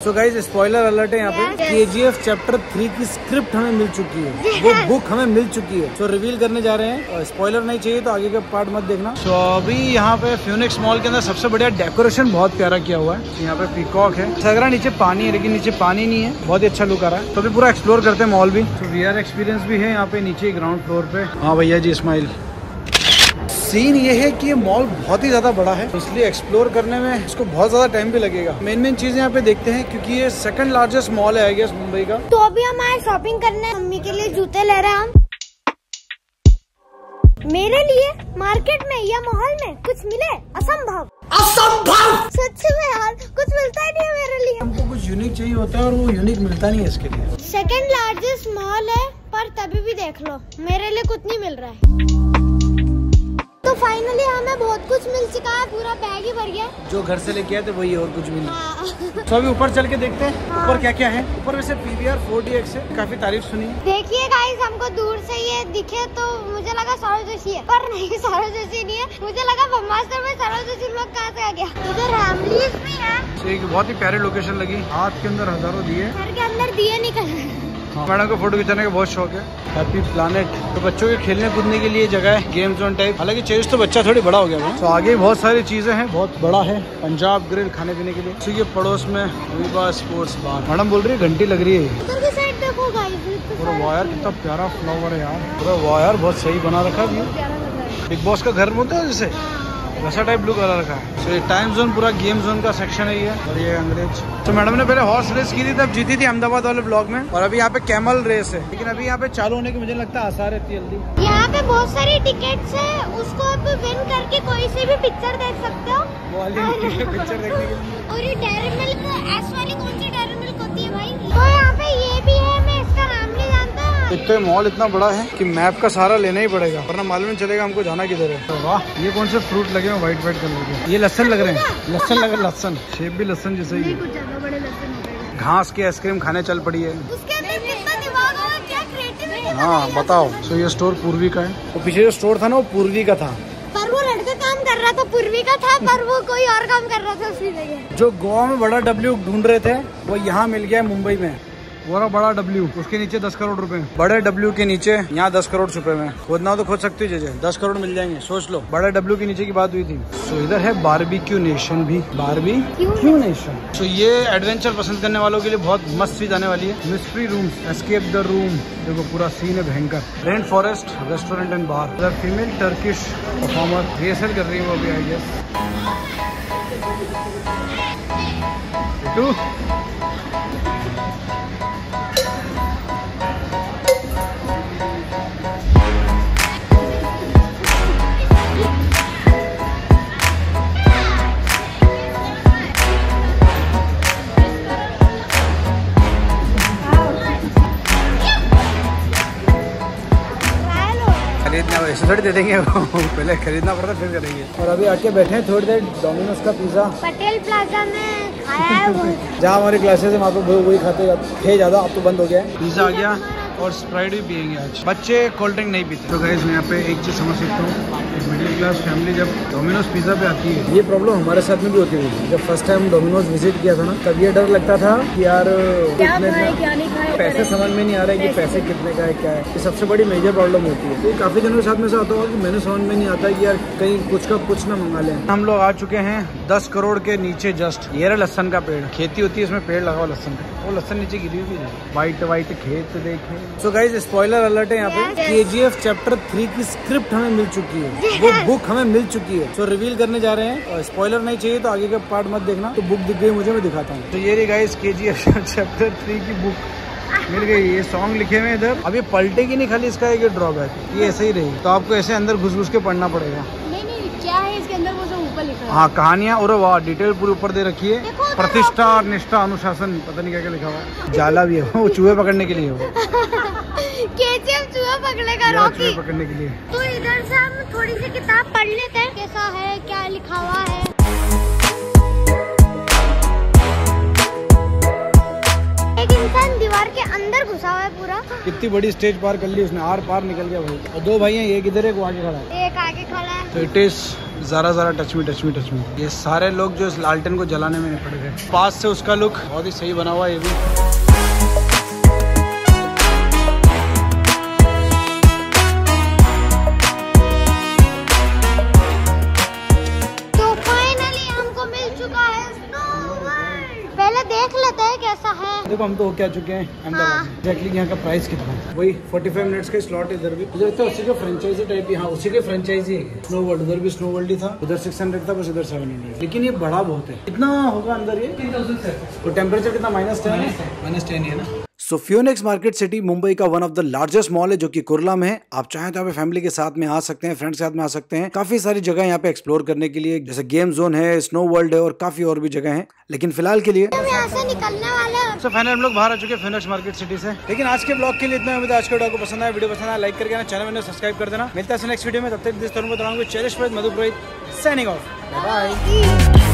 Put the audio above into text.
So guys spoiler alert है यहाँ पे। के जी एफ़ चैप्टर थ्री की स्क्रिप्ट हमें मिल चुकी है। वो बुक हमें मिल चुकी है। सो रिवील करने जा रहे हैं। स्पॉइलर नहीं चाहिए तो आगे का पार्ट मत देखना। सो अभी यहाँ पे फ्यूनिक्स मॉल के अंदर सबसे बढ़िया डेकोरेशन बहुत प्यारा किया हुआ है। यहाँ पे पीकॉक है। सगरा नीचे पानी है लेकिन नीचे पानी नहीं है। बहुत ही अच्छा लुक आ रहा है। तो अभी पूरा एक्सप्लोर करते हैं मॉल भी। तो वी आर एक्सपीरियंस भी है यहाँ पे नीचे ग्राउंड फ्लोर पे। हाँ भैया जी इस्माइल सीन ये है कि ये मॉल बहुत ही ज़्यादा बड़ा है। इसलिए एक्सप्लोर करने में इसको बहुत ज़्यादा टाइम भी लगेगा। मेन मेन चीज़ें यहाँ पे देखते हैं क्योंकि ये सेकंड लार्जेस्ट मॉल है आई गेस मुंबई का। तो अभी हम आए शॉपिंग करने। मम्मी के लिए जूते ले रहे हैं हम। मेरे लिए मार्केट में या मॉल में कुछ मिले? असंभव। असंभव! सच में यार कुछ मिलता ही नहीं है मेरे लिए। हमको कुछ यूनिक चाहिए होता है और वो यूनिक मिलता नहीं है इसके लिए। सेकंड लार्जेस्ट मॉल है पर तभी भी देख लो। मेरे लिए कुछ नहीं मिल रहा है। फाइनली हमें बहुत कुछ मिल चुका है पूरा बैग ही भर गया जो घर से लेके आए थे वही और कुछ नहीं हाँ। तो अभी ऊपर चल के देखते हैं हाँ। ऊपर क्या क्या है। ऊपर वैसे पीवीआर फोर डी एक्स है काफ़ी तारीफ़ सुनी देखिए गाइस हमको दूर से ये दिखे तो मुझे लगा सरोज जोशी है पर नहीं सरोज जोशी नहीं है। मुझे लगा ब्रह्मास्त्र में सरोज जोशी लोग कहाँ से आ गया। इधर भी है। एक बहुत ही प्यारी लोकेशन लगी। हाथ के अंदर हज़ारों दिए। घर के अंदर दिए निकल रहे हैं। मैडम को फ़ोटो खिंचाने का बहुत शौक है। हैप्पी प्लानेट तो बच्चों के खेलने कूदने के लिए जगह है गेम जोन टाइप हालाँकि चेज तो बच्चा थोड़ी बड़ा हो गया है तो आगे भी बहुत सारी चीज़ें हैं। बहुत बड़ा है. पंजाब ग्रिल खाने पीने के लिए. तो ये पड़ोस में स्पोर्ट्स बार मैडम बोल रही है घंटी लग रही है उधर की साइड देखो गाइस पूरा वायर कितना प्यारा फ्लावर है यार. पूरा वायर बहुत सही बना रखा है है। बिग बॉस का घर होता है जैसे? वैसा टाइप ब्लू कलर का है। तो ये टाइम जोन पूरा गेम जोन का सेक्शन है ये और ये अंग्रेज़। तो मैडम ने पहले हॉर्स रेस की थी तब जीती थी अहमदाबाद वाले ब्लॉक में और अभी यहाँ पे कैमल रेस है। लेकिन अभी यहाँ पे चालू होने की मुझे लगता है आसार रहती है जल्दी। यहाँ पे बहुत सारी टिकट है उसको आप विन करके कोई से भी पिक्चर देख सकते हो। पिक्चर देखने के लिए। और ये डेयरी मिल्क एस वाली कौन सी डेयरी मिल्क होती है भाई? एक तो ये मॉल इतना बड़ा है कि मैप का सहारा लेना ही पड़ेगा वरना मालूम नहीं चलेगा हमको जाना किधर है। तो वाह ये कौन से फ्रूट लगे हैं व्हाइट व्हाइट कलर के? ये लहसन लग रहे हैं। लहसन लग लहसन। शेप भी लहसन जैसे ही कुछ ज़्यादा बड़े लसन गए। घास की आइसक्रीम खाने चल पड़ी है। उसके अंदर कितना दिमाग होगा क्या क्रिएटिविटी हाँ बताओ। सो ये स्टोर पूर्वी का है? तो पीछे जो स्टोर था ना वो पूर्वी का था। पर वो लड़का काम कर रहा था पूर्वी का था पर वो कोई और काम कर रहा था जगह। जो गोवा में बड़ा डब्ल्यू ढूंढ रहे थे वो यहाँ मिल गया मुंबई में। वो रहा बड़ा डब्ल्यू उसके नीचे दस करोड़ रुपए। बड़े डब्ल्यू के नीचे यहाँ दस करोड़ छुपे हुए हैं। खोदना हो तो खोद सकते हो जैसे दस करोड़ मिल जाएँगे सोच लो। बड़े डब्ल्यू के नीचे की बात हुई थी। सो इधर है बारबेक्यू नेशन भी। बारबेक्यू नेशन सो ये एडवेंचर पसंद करने वालों के लिए बहुत मस्त चीज़ आने वाली है। Mystery room escape the room देखो पूरा सीन है भयंकर। Rain forest restaurant and bar इधर फीमेल टर्किश परफॉर्मर रिहर्सल कर रही है वो अभी आई गेस थोड़ी दे देंगे पहले खरीदना पड़ता फिर करेंगे। और अभी आके बैठे हैं थोड़ी देर डोमिनोज का पिज्जा पटेल प्लाजा में खाया है जहाँ हमारी क्लासेस है वहाँ पे वही वही खाते थे ज़्यादा अब तो बंद हो गया है। पिज्जा आ गया और स्प्राइट भी पियेंगे आज। बच्चे कोल्ड ड्रिंक नहीं पीते। तो गैस मैं यहाँ पे एक चीज़ समझ सकता हूँ। एक मिडिल क्लास फैमिली जब डोमिनोज पिज्जा पे आती है। ये प्रॉब्लम हमारे साथ में भी होती हुई जब फ़र्स्ट टाइम डोमिनोज विज़िट किया था ना तब ये डर लगता था कि यार इतने पैसे समझ में नहीं आ रहा है कि पैसे। कितने का है क्या है। ये सबसे बड़ी मेजर प्रॉब्लम होती है। तो ये काफ़ी दिनों के साथ में से आता होगा कि मैंने समझ में नहीं आता कि यार कहीं कुछ का कुछ ना मंगा लें। हम लोग आ चुके हैं दस करोड़ के नीचे जस्ट ये लहसन का पेड़। खेती होती है इसमें पेड़ लगा हुआ लहसन का वो लहसन नीचे गिरी हुई है। व्हाइट व्हाइट खेत देखे। सो गाइज़ स्पॉइलर अलर्ट है यहाँ पे. के जी एफ़ चैप्टर थ्री की स्क्रिप्ट हमें मिल चुकी है। वो बुक हमें मिल चुकी है। सो रिवील करने जा रहे हैं। स्पॉइलर नहीं चाहिए तो आगे का पार्ट मत देखना। तो बुक दिख गई मुझे मैं दिखाता हूँ। तो ये रही guys K G F chapter three की बुक मिल गई। ये सॉन्ग लिखे हुए हैं इधर। अब ये पलटेगी नहीं खाली इसका एक ड्रॉबैक ये ऐसे ही रहेगी तो आपको ऐसे अंदर घुस घुस के पढ़ना पड़ेगा। नहीं नहीं क्या है इसके अंदर? वो सब ऊपर लिखा है। हाँ कहानियाँ और वाह डिटेल पूरी ऊपर दे रखी है। प्रतिष्ठा निष्ठा अनुशासन पता नहीं क्या क्या लिखा हुआ है। जाला भी है। वो चूहे पकड़ने के लिए वो। केजीएफ चूहा पकड़ेगा रॉकी। पकड़ने के लिए। तो इधर से हम थोड़ी सी किताब पढ़ लेते हैं। कैसा है क्या लिखा हुआ है। एक इंसान दीवार के अंदर घुसा हुआ है पूरा। कितनी बड़ी स्टेज पार कर ली उसने आर पार निकल गया भाई। और दो भाई हैं एक इधर एक आगे खड़ा है। एक आगे खड़ा है। तो इट इज़ जरा जरा touch me touch me touch me ये सारे लोग जो इस लालटेन को जलाने में निपट गए। पास से उसका लुक बहुत ही सही बना हुआ है ये भी। देखो हम तो होके आ चुके हैं अहमदाबाद। हाँ। एग्जैक्टली यहाँ का प्राइस कितना है? वही 45 मिनट्स का स्लॉट इधर भी। इधर तो उसी का फ्रेंचाइजी टाइप यहाँ उसी के फ्रेंचाइजी है स्नो वर्ल्ड उधर भी स्नो वर्ल्ड ही था। उधर 600 था बस इधर 700 लेकिन ये बड़ा बहुत है। कितना होगा अंदर ये? तो टेम्परेचर कितना? माइनस टेन है? माइनस टेन ही है ना। So Phoenix market city Mumbai का one of the largest mall है जो कि कुरला में है। आप चाहें तो यहाँ पे फैमिली के साथ में आ सकते हैं फ्रेंड्स के साथ में आ सकते हैं। काफ़ी सारी जगह यहाँ पे एक्सप्लोर करने के लिए जैसे गेम जोन है स्नो वर्ल्ड है और काफ़ी और भी जगह है। लेकिन फ़िलहाल के लिए हम यहाँ से निकलने वाले सो फाइनल हम लोग बाहर आ चुके हैं फिनक्स मार्केट सिटी से। लेकिन आज के ब्लॉग के लिए इतना उम्मीद आज के वीडियो को पसंद आया। वीडियो पसंद आया लाइक करके चैनल में सब्सक्राइब कर देना। मिलता है नेक्स्ट वीडियो में। तब तक दिस को Madhu Purohit cherish Madhu Purohit signing off bye